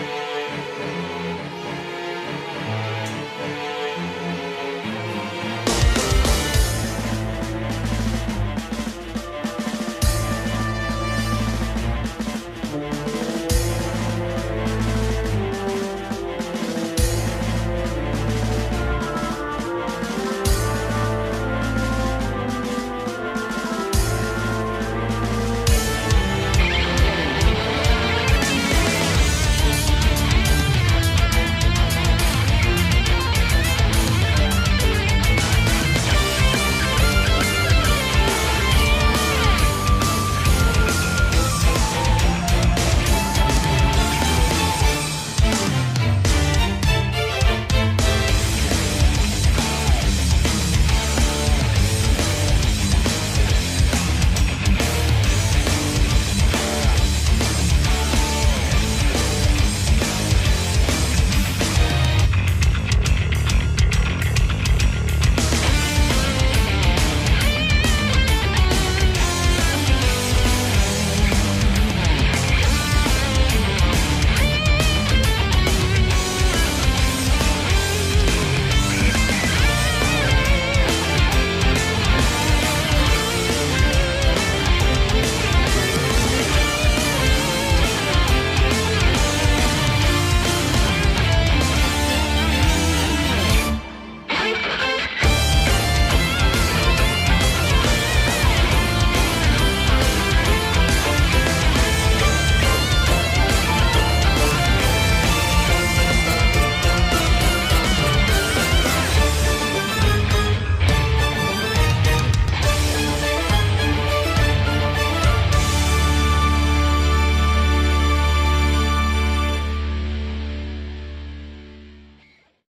Música